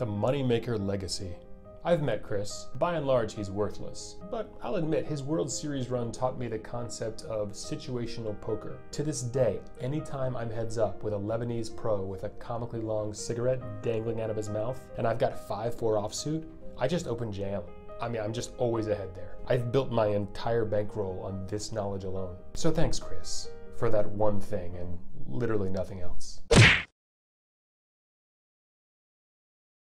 The Moneymaker Legacy. I've met Chris. By and large, he's worthless. But I'll admit, his World Series run taught me the concept of situational poker. To this day, anytime I'm heads up with a Lebanese pro with a comically long cigarette dangling out of his mouth, and I've got 5 4 offsuit, I just open jam. I mean, I'm just always ahead there. I've built my entire bankroll on this knowledge alone. So thanks, Chris, for that one thing and literally nothing else.